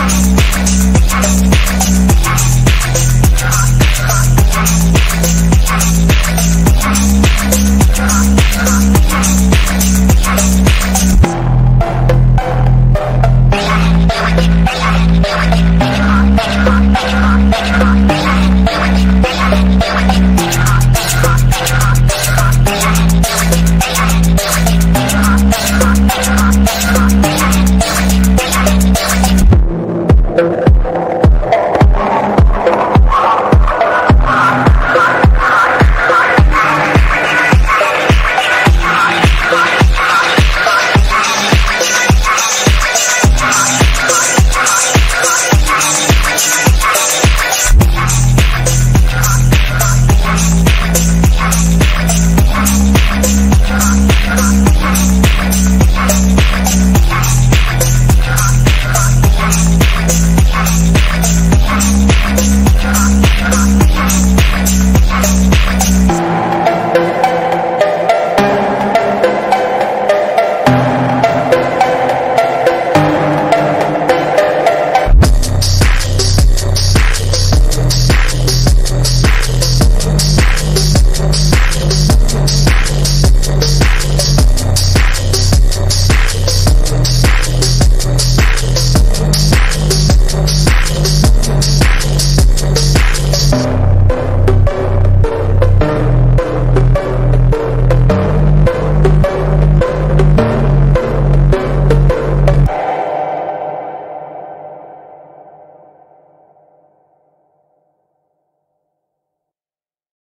Yes.